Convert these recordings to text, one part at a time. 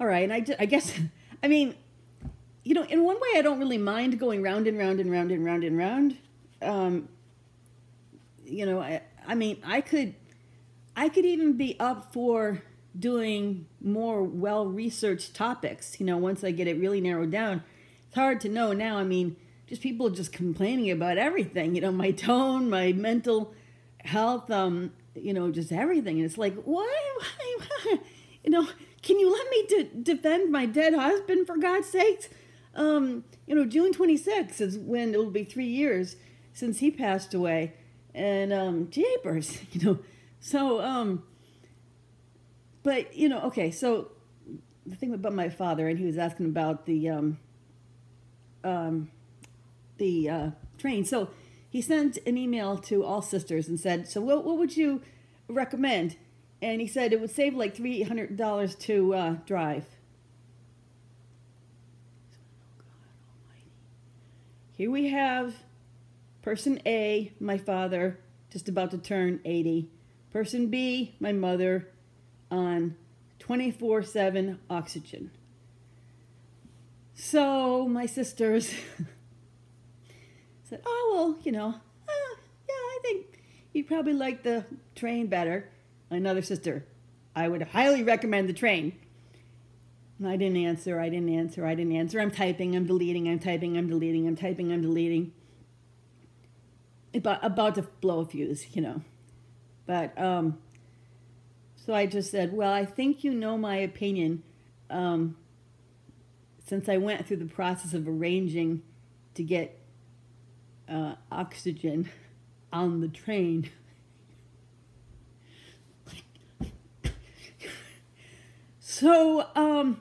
all right. And I, I guess, I mean, you know, in one way, I don't really mind going round and round and round and round and round. Um, you know, I, I mean, I could, I could even be up for doing more well researched topics. You know, once I get it really narrowed down, it's hard to know now. I mean, just people just complaining about everything. You know, my tone, my mental health, um, you know, just everything. And it's like, why, why, why? you know, can you let me de- defend my dead husband for God's sakes? Um, you know, June 26th is when it'll be three years since he passed away. And um, japers, you know. So, um, but, you know, okay, so the thing about my father, and he was asking about the, um, um, the uh, train. So he sent an email to all sisters and said, so what, what would you recommend? And he said it would save like $300 to uh, drive. Here we have person A, my father, just about to turn 80. Person B, my mother, on 24 7 oxygen. So my sisters said, Oh, well, you know, uh, yeah, I think you'd probably like the train better. Another sister, I would highly recommend the train. And I didn't answer, I didn't answer, I didn't answer. I'm typing, I'm deleting, I'm typing, I'm deleting, I'm typing, I'm deleting. About, about to blow a fuse, you know. But, um, so I just said, well, I think you know my opinion. Um, since I went through the process of arranging to get uh, oxygen on the train. so, um,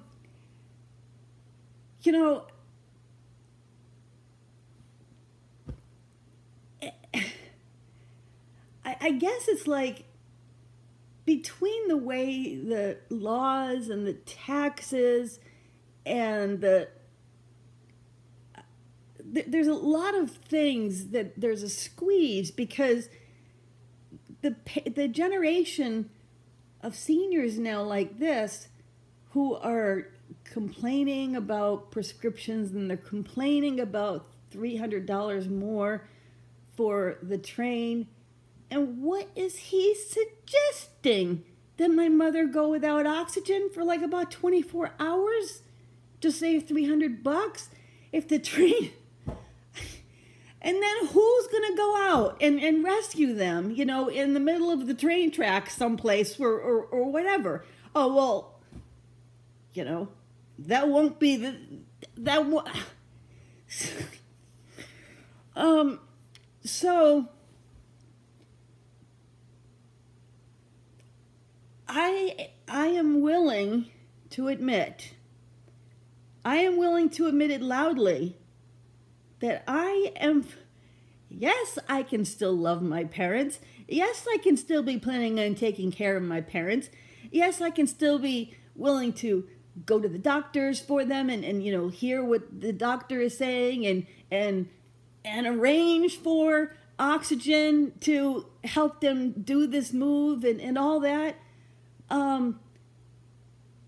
you know, I, I guess it's like between the way the laws and the taxes and the there's a lot of things that there's a squeeze because the the generation of seniors now like this who are complaining about prescriptions and they're complaining about $300 more for the train. And what is he suggesting? That my mother go without oxygen for like about 24 hours to save 300 bucks? If the train and then who's going to go out and, and rescue them, you know, in the middle of the train track someplace or, or, or whatever? Oh, well, you know, that won't be the, that um, so I, I am willing to admit, I am willing to admit it loudly that I am, yes, I can still love my parents. Yes, I can still be planning on taking care of my parents. Yes, I can still be willing to go to the doctors for them and, and you know hear what the doctor is saying and and and arrange for oxygen to help them do this move and, and all that. Um,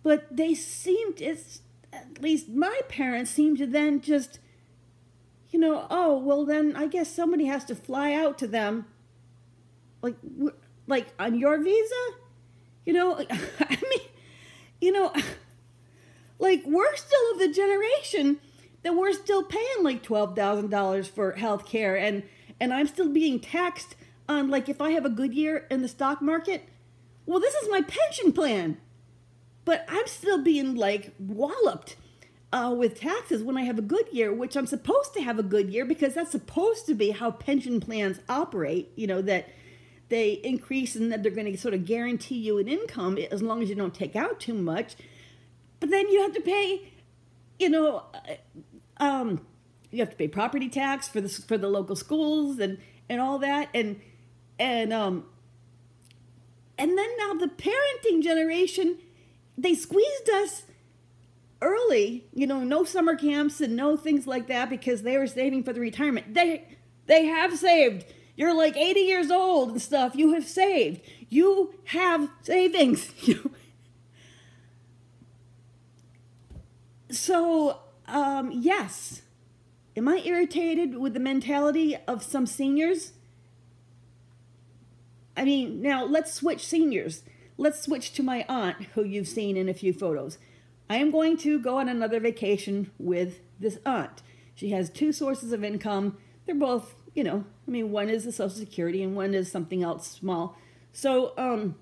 but they seemed, it's, at least my parents seemed to then just you know, oh, well, then I guess somebody has to fly out to them. Like, like on your visa? You know, I mean, you know, like we're still of the generation that we're still paying like $12,000 for health care and, and I'm still being taxed on like if I have a good year in the stock market, well, this is my pension plan. But I'm still being like walloped uh, with taxes when I have a good year, which I'm supposed to have a good year because that's supposed to be how pension plans operate. You know, that they increase and that they're going to sort of guarantee you an income as long as you don't take out too much. But then you have to pay, you know, uh, um, you have to pay property tax for the for the local schools and and all that and and um and then now the parenting generation they squeezed us early, you know, no summer camps and no things like that because they were saving for the retirement. They they have saved. You're like 80 years old and stuff. You have saved. You have savings. so, um, yes. Am I irritated with the mentality of some seniors? I mean, now let's switch seniors. Let's switch to my aunt, who you've seen in a few photos. I am going to go on another vacation with this aunt. She has two sources of income. They're both, you know, I mean, one is the Social Security and one is something else small. So, um,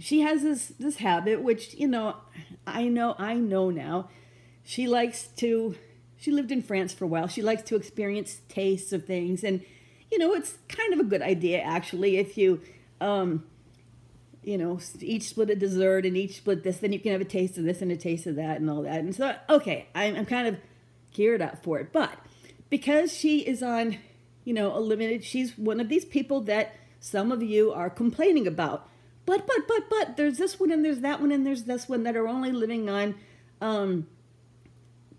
she has this this habit, which you know, I know, I know now. She likes to. She lived in France for a while. She likes to experience tastes of things, and you know, it's kind of a good idea actually if you, um, you know, each split a dessert and each split this, then you can have a taste of this and a taste of that and all that. And so, okay, I'm, I'm kind of geared up for it. But because she is on, you know, a limited, she's one of these people that some of you are complaining about. But, but, but, but, there's this one and there's that one and there's this one that are only living on um,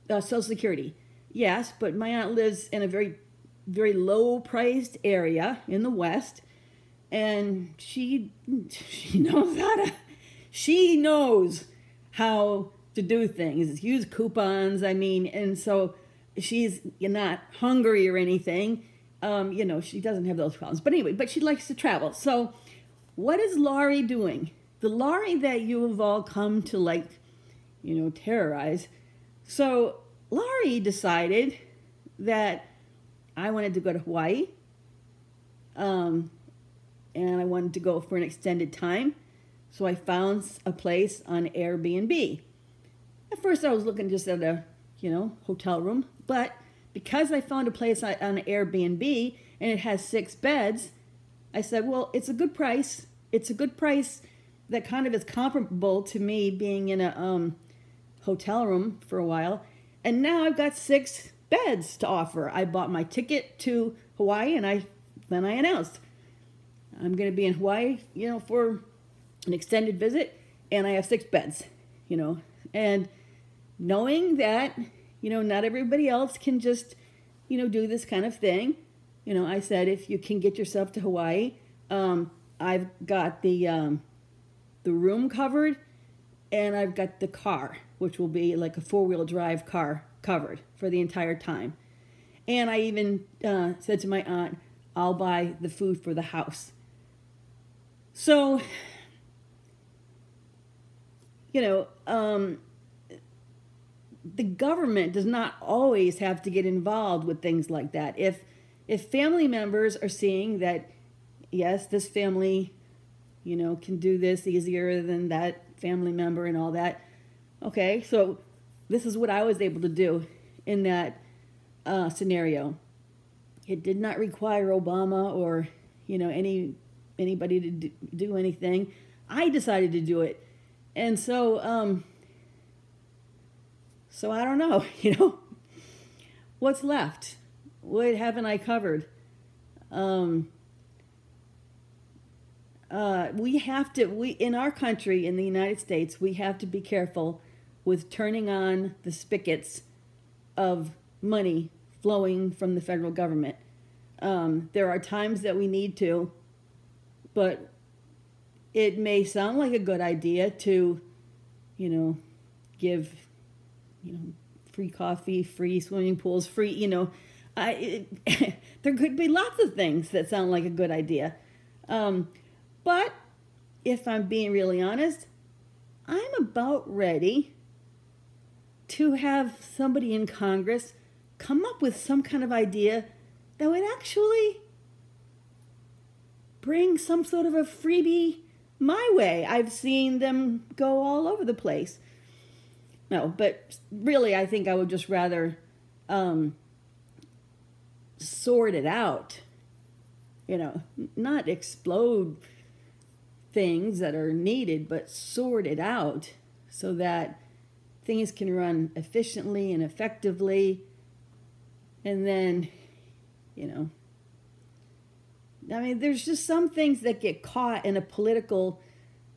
uh, Social Security. Yes, but my aunt lives in a very, very low priced area in the West. And she, she knows how to, she knows how to do things, use coupons. I mean, and so she's not hungry or anything. Um, you know, she doesn't have those problems. But anyway, but she likes to travel. So, what is Laurie doing? The Laurie that you have all come to like, you know, terrorize. So, Laurie decided that I wanted to go to Hawaii. Um, and I wanted to go for an extended time. So I found a place on Airbnb. At first, I was looking just at a, you know, hotel room, but because I found a place on, Airbnb and it has six beds, I said, well, it's a good price. It's a good price that kind of is comparable to me being in a um, hotel room for a while. And now I've got six beds to offer. I bought my ticket to Hawaii and I then I announced I'm going to be in Hawaii, you know, for an extended visit and I have six beds, you know. And knowing that, you know, not everybody else can just, you know, do this kind of thing. You know, I said if you can get yourself to Hawaii, um, I've got the um, the room covered, and I've got the car, which will be like a four wheel drive car covered for the entire time. And I even uh, said to my aunt, I'll buy the food for the house. So, you know, um, the government does not always have to get involved with things like that. If if family members are seeing that yes, this family, you know, can do this easier than that family member and all that. Okay, so this is what I was able to do in that uh, scenario. It did not require Obama or you know any anybody to do anything. I decided to do it, and so um, so I don't know, you know, what's left? What haven't I covered? Um, uh, we have to, we in our country, in the United States, we have to be careful with turning on the spigots of money flowing from the federal government. Um, there are times that we need to, but it may sound like a good idea to, you know, give you know, free coffee, free swimming pools, free, you know, I, it, there could be lots of things that sound like a good idea. Um, but if I'm being really honest, I'm about ready to have somebody in Congress come up with some kind of idea that would actually bring some sort of a freebie my way. I've seen them go all over the place. No, but really, I think I would just rather um, sort it out. You know, not explode things that are needed, but sort it out so that things can run efficiently and effectively. And then, you know, I mean, there's just some things that get caught in a political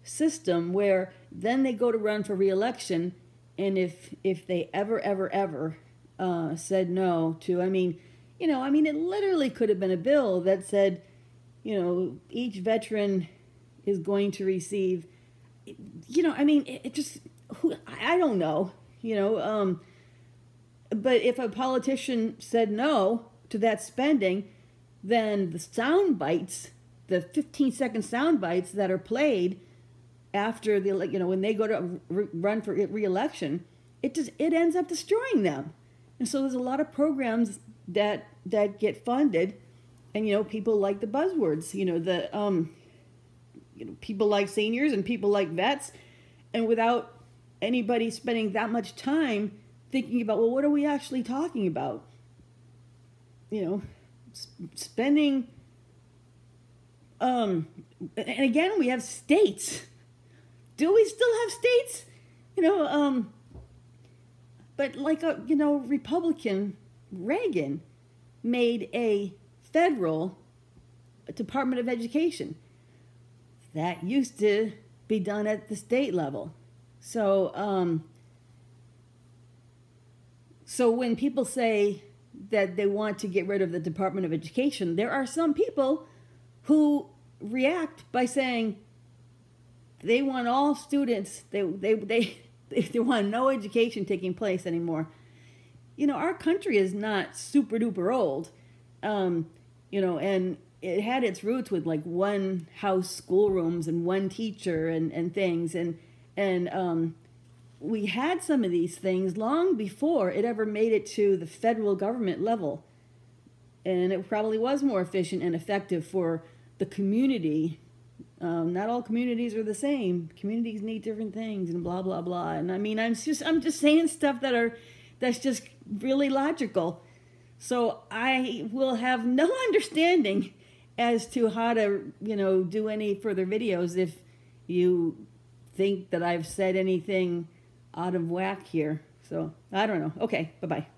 system where then they go to run for reelection and if if they ever ever ever uh, said no to i mean you know i mean it literally could have been a bill that said you know each veteran is going to receive you know i mean it, it just who, i don't know you know um, but if a politician said no to that spending, then the sound bites, the 15 second sound bites that are played after the you know when they go to run for re-election, it just it ends up destroying them. And so there's a lot of programs that that get funded, and you know people like the buzzwords, you know the um, you know people like seniors and people like vets, and without anybody spending that much time thinking about well what are we actually talking about? You know spending um and again we have states. Do we still have states? You know um but like a you know republican reagan made a federal department of education that used to be done at the state level so um so when people say that they want to get rid of the Department of Education, there are some people who react by saying they want all students, they, they, they, they want no education taking place anymore. You know, our country is not super duper old, um, you know, and it had its roots with like one house schoolrooms and one teacher and, and things. And, and, um, we had some of these things long before it ever made it to the federal government level. And it probably was more efficient and effective for the community. Um, not all communities are the same. Communities need different things and blah blah blah. And I mean, I'm just I'm just saying stuff that are that's just really logical. So I will have no understanding as to how to you know do any further videos if you think that I've said anything out of whack here. So I don't know. Okay, bye bye.